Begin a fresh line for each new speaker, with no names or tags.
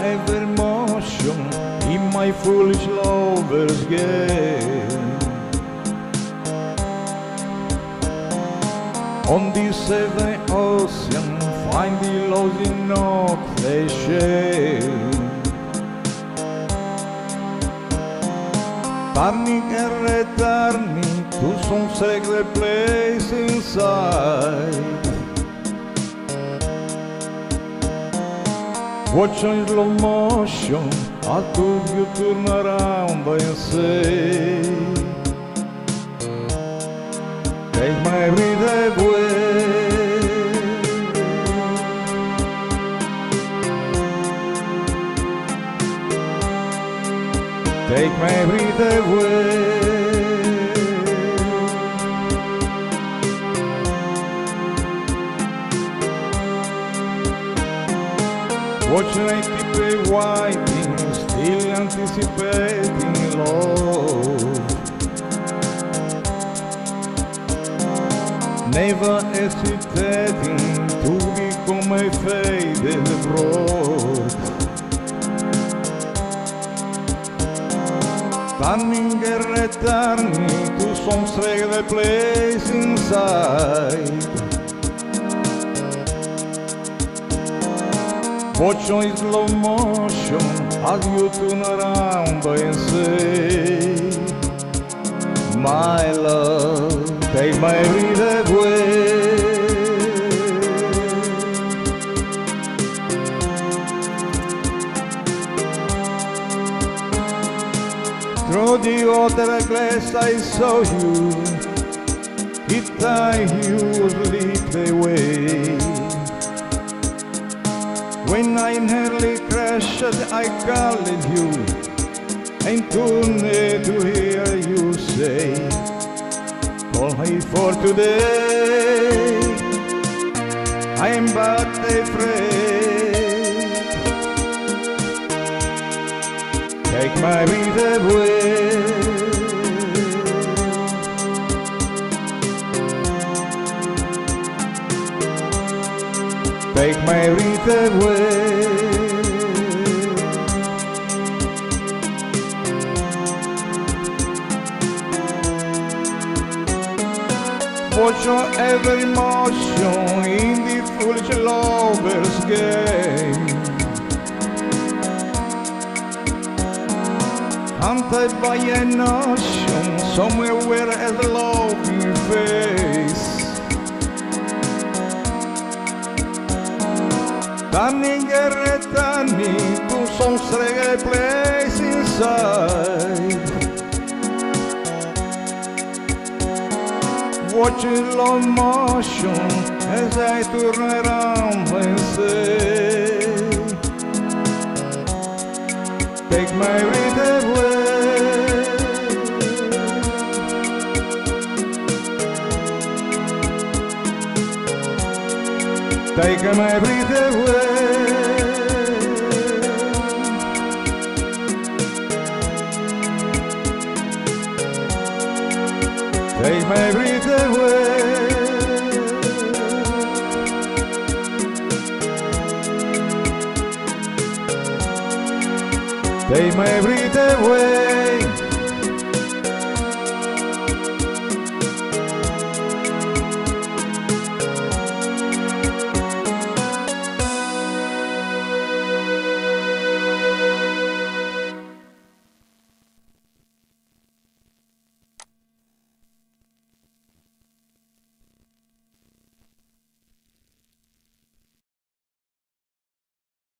every motion in my foolish lover's game. On this seven ocean, find the lost in not the shame. Turning and returning to some sacred place inside. Watch in slow motion, I took you turn around and say, Take my away. Take my breath away. Watching keep it waiting, still anticipating love. Never hesitating to become a faded rose. Turning and returning to some sacred place inside. Watch in slow motion as you turn around and say, My love, take my breath away. Through the other glass I saw you, it time you slipped away. When I nearly crashed, I called you and turned to hear you say, me for today. I am but afraid. Take my breath away. Take my breath away. Watch your every motion in the foolish lover's game. Hunted by a notion somewhere where has a Turning and returning to some strange place inside. Watching slow motion as I turn around and say, Take my breath away. Take my breath away. Take my breath away. Take my breath away.